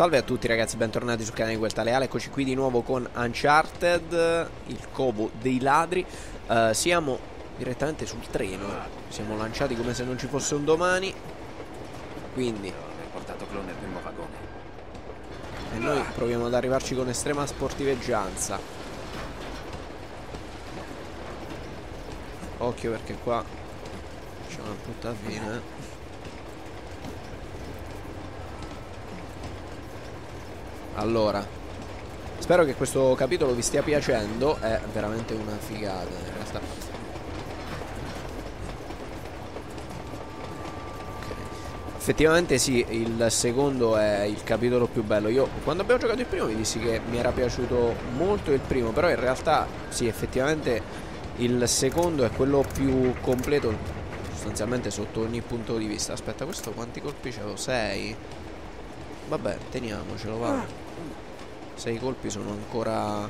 Salve a tutti ragazzi, bentornati sul canale di Guelta Leale, eccoci qui di nuovo con Uncharted, il covo dei ladri. Uh, Siamo direttamente sul treno, siamo lanciati come se non ci fosse un domani. Quindi Hai portato Clone nel primo vagone. E noi proviamo ad arrivarci con estrema sportiveggianza. Occhio perché qua c'è una brutta fine eh. Allora Spero che questo capitolo vi stia piacendo È veramente una figata in realtà. Effettivamente sì, il secondo è il capitolo più bello Io quando abbiamo giocato il primo vi dissi che mi era piaciuto molto il primo Però in realtà sì, effettivamente il secondo è quello più completo Sostanzialmente sotto ogni punto di vista Aspetta, questo quanti colpi c'avevo? 6? Vabbè, teniamocelo, va. Sei colpi sono ancora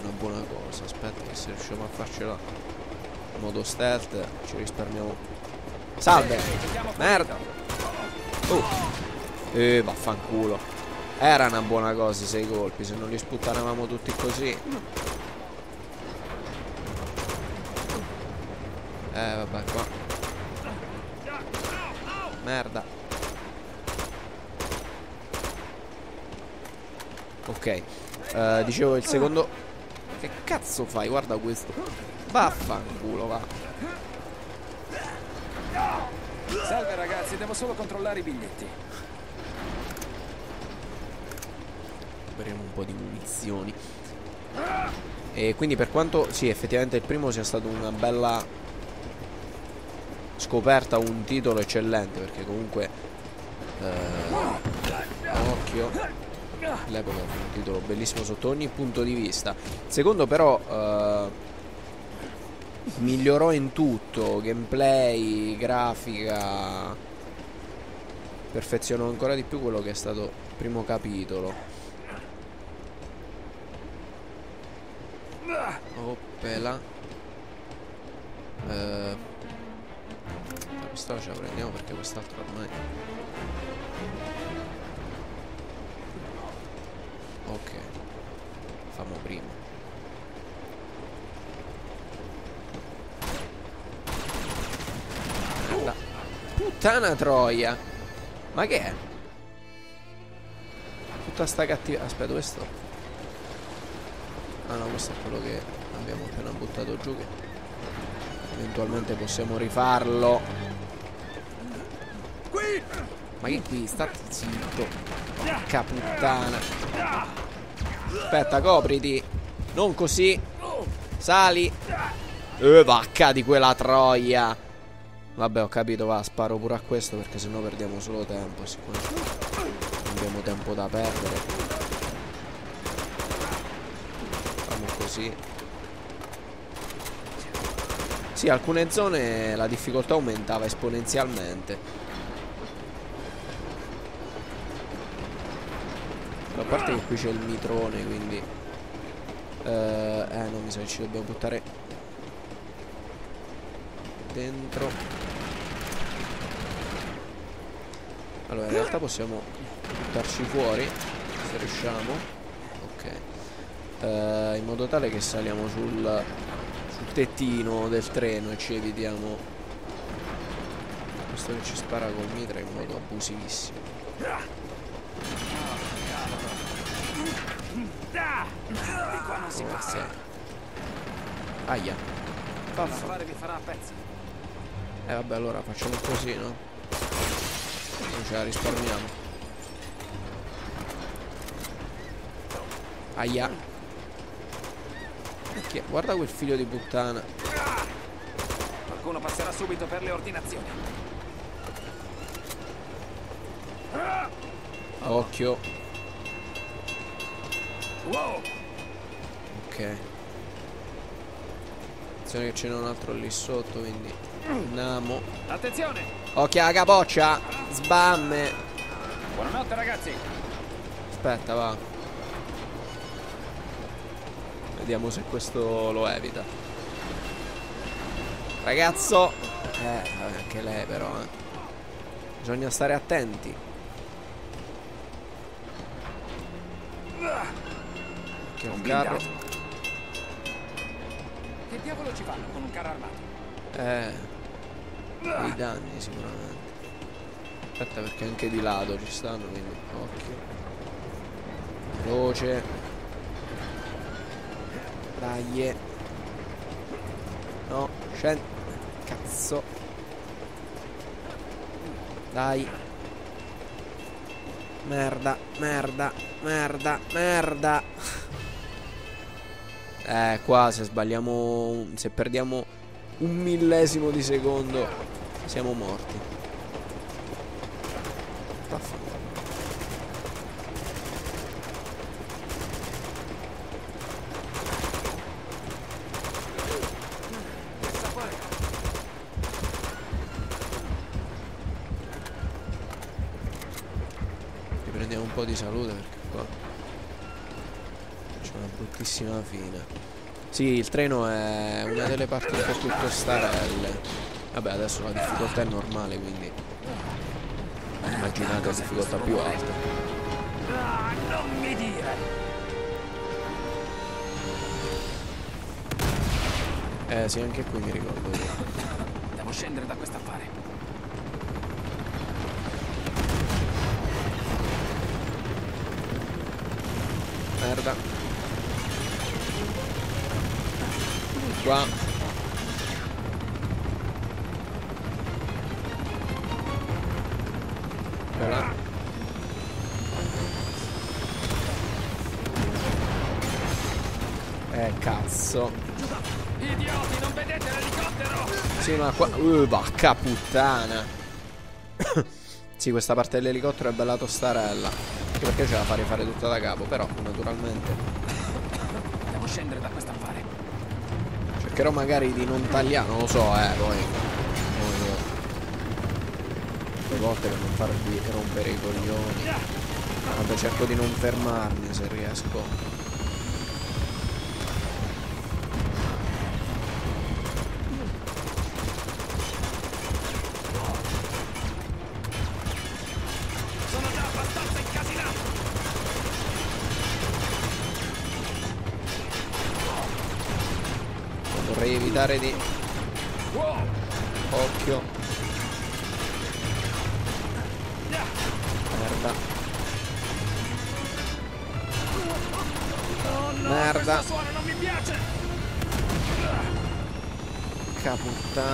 una buona cosa. Aspetta che se riusciamo a farcela in modo stealth ci risparmiamo. Salve! Merda! Oh! Eh, vaffanculo. Era una buona cosa i sei colpi, se non li sputtanavamo tutti così. Eh, vabbè, qua. Merda. Ok. Uh, Dicevo il secondo Che cazzo fai? Guarda questo. Vaffanculo va. Salve ragazzi Devo solo controllare i biglietti. Recuperiamo un po' di munizioni. E quindi per quanto Sì effettivamente il primo sia stato una bella Scoperta Un titolo eccellente Perché comunque eh, Occhio L'epoca fu un titolo bellissimo sotto ogni punto di vista. Secondo però uh, migliorò in tutto, gameplay, grafica. Perfezionò ancora di più quello che è stato il primo capitolo. Oppela. Uh, la pistola ce la prendiamo perché quest'altro ormai Ok. Famo prima. La puttana troia. Ma che è? Tutta sta cattiva... Aspetta, dove sto? Ah no, questo è quello che abbiamo appena buttato giù che eventualmente possiamo rifarlo. Qui! Ma che qui? State zitto. Porca puttana. Aspetta, copriti. Non così. Sali. Eh, vacca di quella troia. Vabbè, ho capito, va, sparo pure a questo perché sennò perdiamo solo tempo. Siccome non abbiamo tempo da perdere. Facciamo così. Sì, alcune zone la difficoltà aumentava esponenzialmente. A parte che qui c'è il mitrone, quindi... Uh, eh, non mi sa che ci dobbiamo buttare dentro. Allora, in realtà possiamo buttarci fuori, se riusciamo. Ok. Uh, in modo tale che saliamo sul, sul tettino del treno e ci evitiamo questo che ci spara col mitra in modo abusivissimo. Di qua non si passa. Aia. L'affare vi farà a pezzi. Eh vabbè allora facciamo così, no? Non ce la risparmiamo. Aia. Perché? Guarda quel figlio di puttana. Qualcuno passerà subito per le ordinazioni. Occhio. Ok. Attenzione che ce n'è un altro lì sotto, quindi andiamo. Attenzione! Occhio alla capoccia! Sbamme! Buonanotte ragazzi! Aspetta, va. Vediamo se questo lo evita. Ragazzo! Eh, anche lei però, eh. Bisogna stare attenti. Al Un carro. Che diavolo ci fanno con un carro armato? Eh. I danni sicuramente. Aspetta perché anche di lato ci stanno, quindi occhio. Veloce. Dai. No, scendi. Cazzo. Dai. Merda, merda, merda, merda. Eh, qua se sbagliamo, se perdiamo un millesimo di secondo, siamo morti. Vaffanculo. Riprendiamo un po' di salute perché qua bruttissima fine. Sì, il treno è una delle parti un po' più tostarelle. Vabbè, adesso la difficoltà è normale, quindi immaginate la difficoltà più alta. Ah, non mi dire! Eh sì, anche qui mi ricordo. io. Devo scendere da quest'affare. Merda. Qua. Voilà. Eh cazzo. Idioti, non vedete l'elicottero? Sì ma qua... Uh, vacca puttana. sì questa parte dell'elicottero è bella tostarella. Anche perché ce la farei fare tutta da capo. Però naturalmente Devo scendere da quest'affare. Cercherò magari di non tagliare. Non lo so eh poi. Due volte per non farvi rompere i coglioni. Vabbè cerco di non fermarmi se riesco.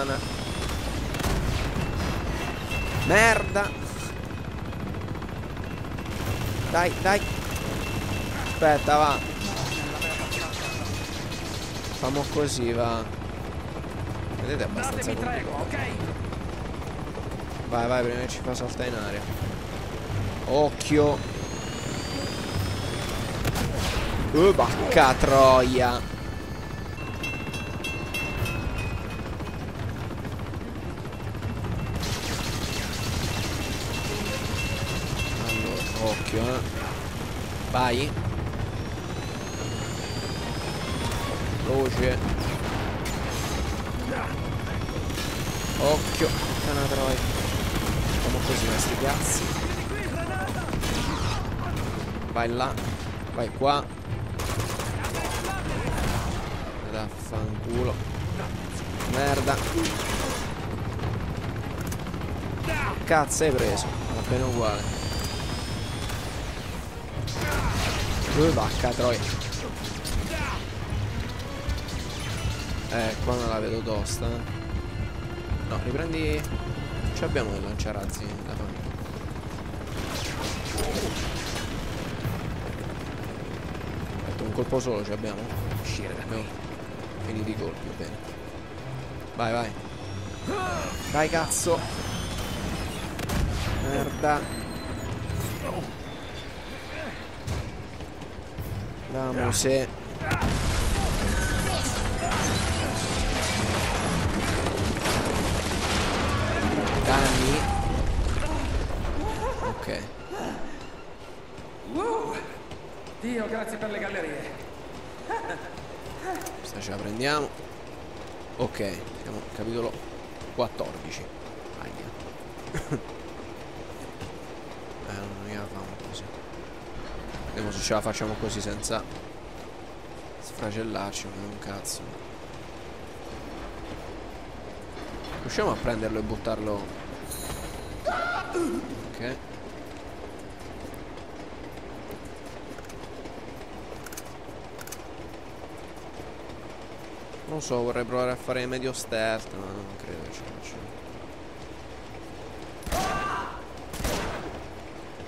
Puttana. Merda. Dai, dai. Aspetta, va. Famo così, va. Vedete, è abbastanza complicato. Vai, vai, prima che ci fa saltare in aria. Occhio. Uh, bacca troia. Vai. Veloce. Occhio. Cana troia. Facciamo così questi cazzi. Vai là. Vai qua. Vaffanculo. Merda. Cazzo hai preso? Va bene uguale. Dove vacca troia? Eh, qua non la vedo tosta. No, riprendi. Ci abbiamo il lanciarazzi da fare. Un colpo solo ci abbiamo? Uscire da qui. Abbiamo finito i colpi, bene. Vai, vai. Dai cazzo. Merda. Vamo se. Danni. Ok. Wow! Dio, grazie per le gallerie. Questa ce la prendiamo. Ok, siamo al capitolo 14. Aia. eh, non mica la famo così. Vediamo se ce la facciamo così senza sfracellarci, è un cazzo. Riusciamo a prenderlo e buttarlo. Ok. Non so, vorrei provare a fare medio stealth, ma non credo che ce la faccio.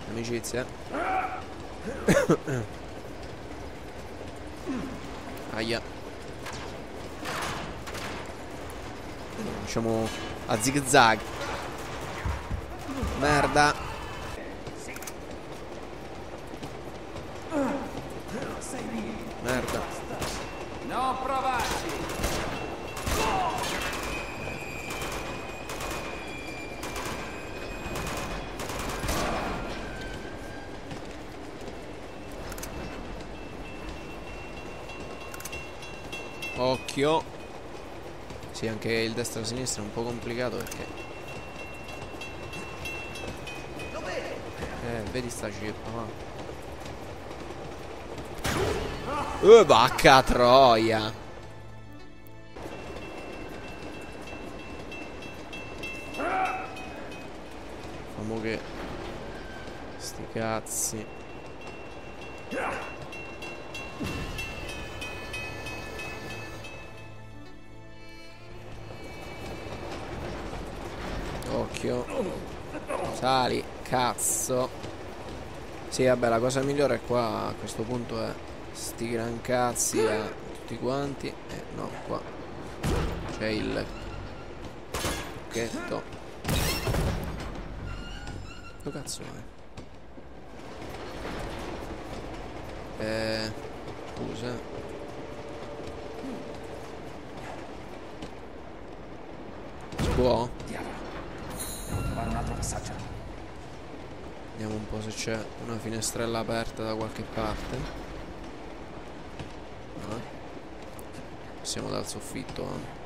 Amicizia. Aia. Facciamo a zig zag. Merda. Non provarci! Occhio. Sì, anche il destra-sinistra è un po' complicato perché... Eh, vedi sta cippa, va. Uh, vacca troia. Famo che... Sti cazzi. Occhio. Sali, cazzo. Sì, vabbè, la cosa migliore qua a questo punto è sti gran cazzi a tutti quanti. Eh, no, qua c'è il lucchetto. Dove cazzo è? Eh, scusa. Può? Po' se c'è una finestrella aperta da qualche parte. No. Passiamo dal soffitto. eh.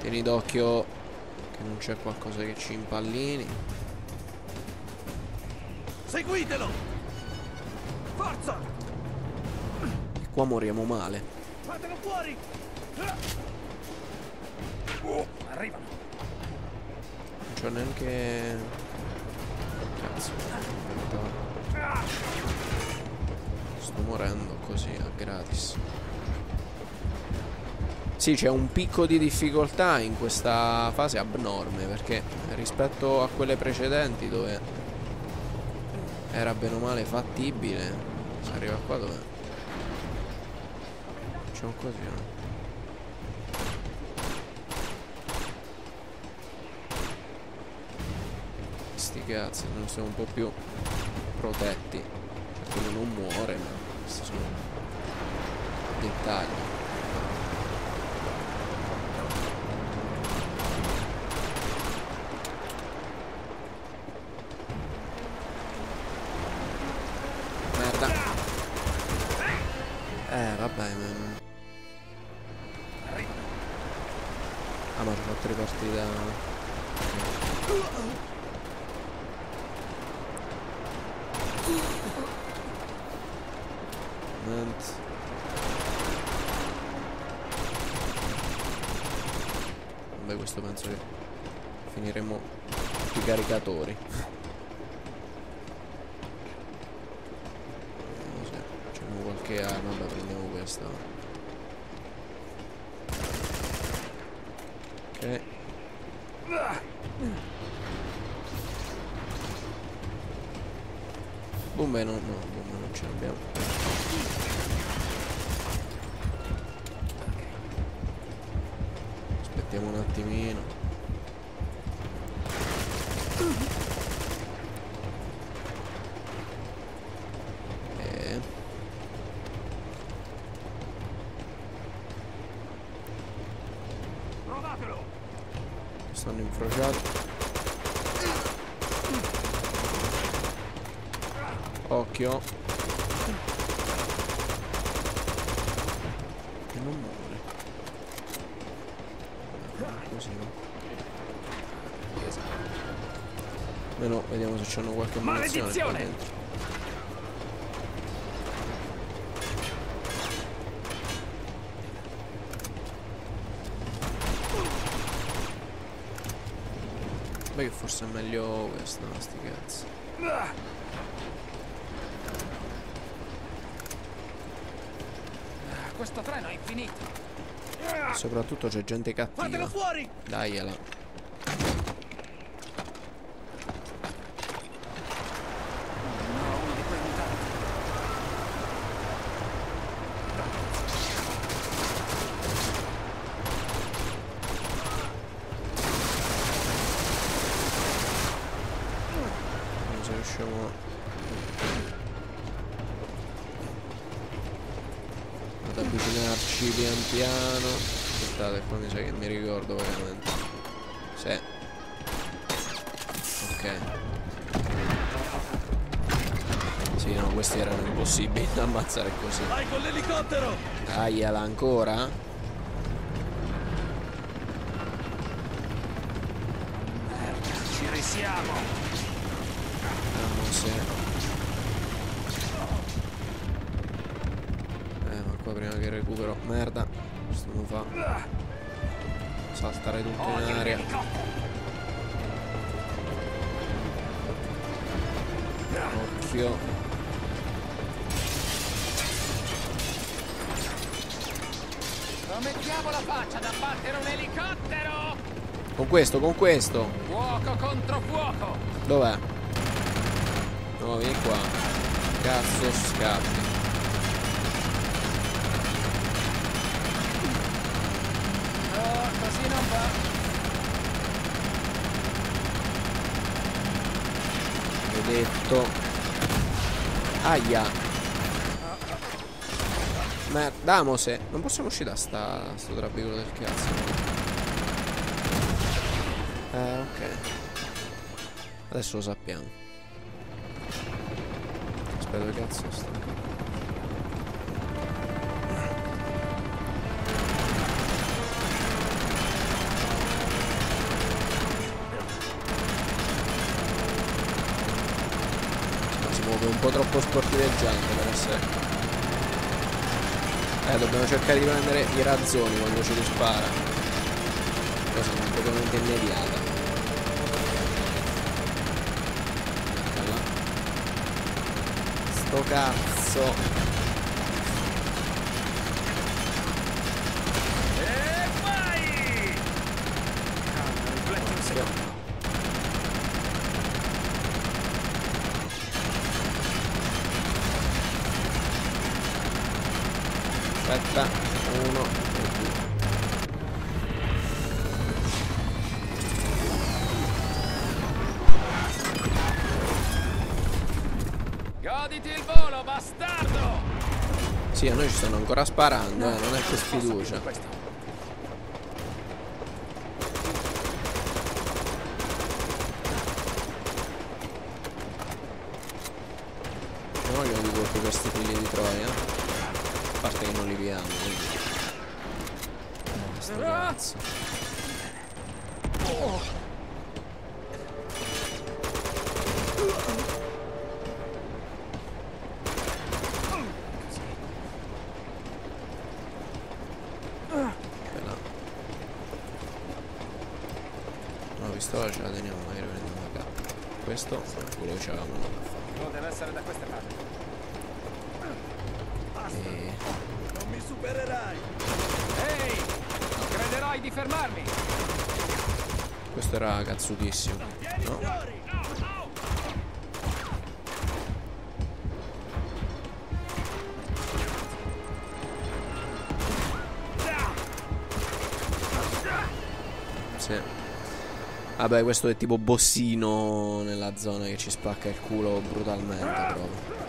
Tieni d'occhio che non c'è qualcosa che ci impallini. Seguitelo! Forza! E qua moriamo male. Fatelo fuori! Arrivano. Non c'ho neanche. Cazzo. aspetta. Sto morendo così a gratis. Sì, c'è un picco di difficoltà in questa fase abnorme perché rispetto a quelle precedenti dove era bene o male fattibile, arriva qua dove un così. no? Sti cazzi, non siamo un po' più protetti. Cioè, quello non muore, ma questi sono dettagli. Vabbè, questo penso che finiremo i caricatori. Vediamo se c'è qualche arma. Vabbè, prendiamo questa. Ok. Bombe no, no, bombe non ce l'abbiamo. Attimino. Eh. Provatelo! Stanno infrociati. Occhio. Che non muore. Almeno vediamo se c'hanno qualche maledizione Beh che forse è meglio questa, no, sti cazzi. Ah, questo treno è infinito. Soprattutto c'è gente Fatelo cattiva. fuori! Dagliela. No, uno di quei mutanti. Non se riusciamo ad avvicinarci pian piano. Aspettate, qua mi sa che mi ricordo vagamente. Sì. Ok. Sì, no, questi erano impossibili da ammazzare così. Vai con l'elicottero! Agliala ancora? Merda, ci risiamo. Vediamo se... Eh, ma qua prima che recupero... Merda. Questo non fa... Saltare tutto in aria. Occhio. Non mettiamo la faccia da battere un elicottero! Con questo, con questo. Fuoco contro fuoco! Dov'è? No, vieni qua. Cazzo scappi. No, così non va. Vedetto. Aia. Merda, Damose. Non possiamo uscire da sta, sto trabicolo del cazzo. Eh, ok. Adesso lo sappiamo. Aspetta, dove cazzo sta? Ma si muove un po' troppo sportiveggiante per essere. Eh, dobbiamo cercare di prendere i razzoni quando ci rispara. Cosa completamente immediata. Sto cazzo. Stanno ancora sparando, eh, non è per sfiducia. Non voglio di colpi questi figli di Troia. A parte che non li vediamo, quindi. Cazzo. Bella. No, pistola ce la teniamo, magari prendiamo la cappa. Questo, quello che c'avevamo non da fare. Non deve essere da queste parti. E... Non mi supererai! Ehi! Non crederai di fermarmi! Questo era cazzutissimo. No? Sì. Vabbè, questo è tipo bossino nella zona che ci spacca il culo brutalmente proprio.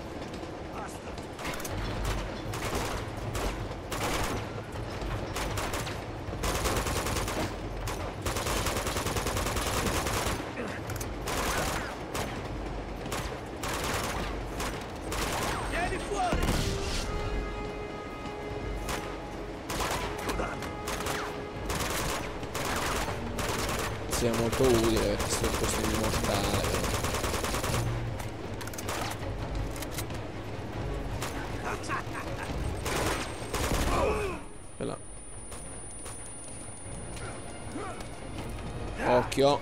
sia molto utile perché questo è immortale. Là. Occhio.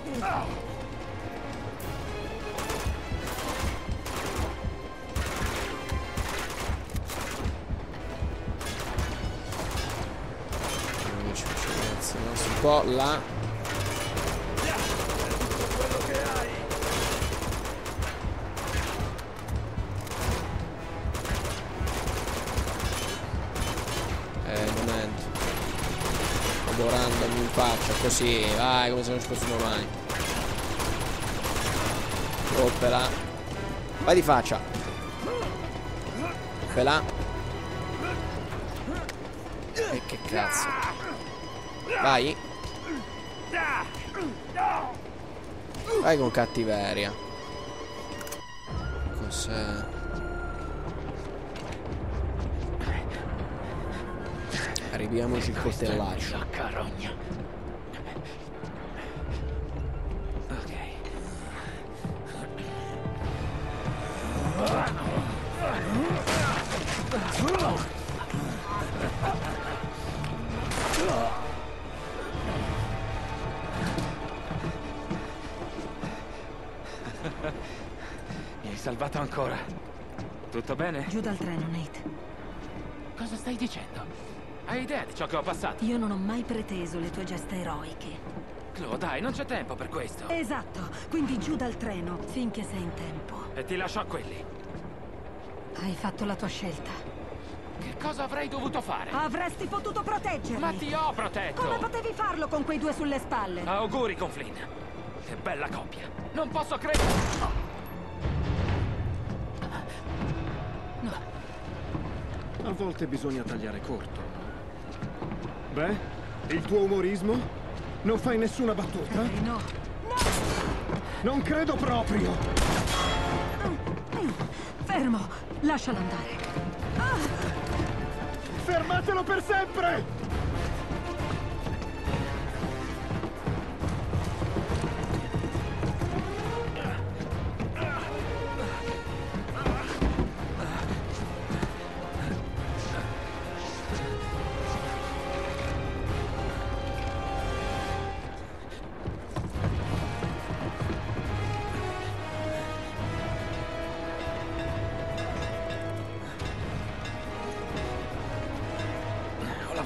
Un po' là. Adorandomi in faccia, così, vai, come se non ci fosse domani. Troppela. Vai di faccia. Troppela. E che cazzo. Vai. Vai con cattiveria. Cos'è? Arriviamoci il coltellaccio. La carogna. Ok. Mi hai salvato ancora. Tutto bene? Giù dal treno, Nate. Cosa stai dicendo? Hai idea di ciò che ho passato? Io non ho mai preteso le tue gesta eroiche. Chloe, dai, non c'è tempo per questo. Esatto, quindi giù dal treno, finché sei in tempo. E ti lascio a quelli. Hai fatto la tua scelta. Che cosa avrei dovuto fare? Avresti potuto proteggerli. Ma ti ho protetto! Come potevi farlo con quei due sulle spalle? Auguri con Flynn. Che bella coppia. Non posso credere. No. A volte bisogna tagliare corto. Beh, il tuo umorismo? Non fai nessuna battuta? Eh, no. Non credo proprio! Fermo, lascialo andare. Fermatelo per sempre!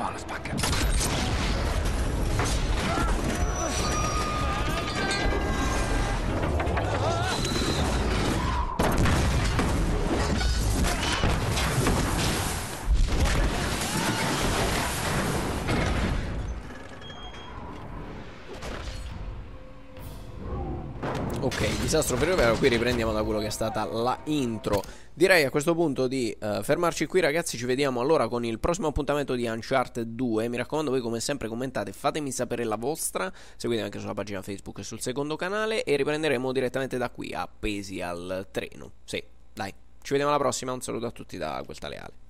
Ho la mano spacca. Disastro ferroviario, qui riprendiamo da quello che è stata la intro. Direi a questo punto di eh, fermarci qui ragazzi, ci vediamo allora con il prossimo appuntamento di Uncharted 2. Mi raccomando voi come sempre commentate, fatemi sapere la vostra, seguitemi anche sulla pagina Facebook e sul secondo canale e riprenderemo direttamente da qui, appesi al treno. Sì, dai, ci vediamo alla prossima, un saluto a tutti da quel tale Ale.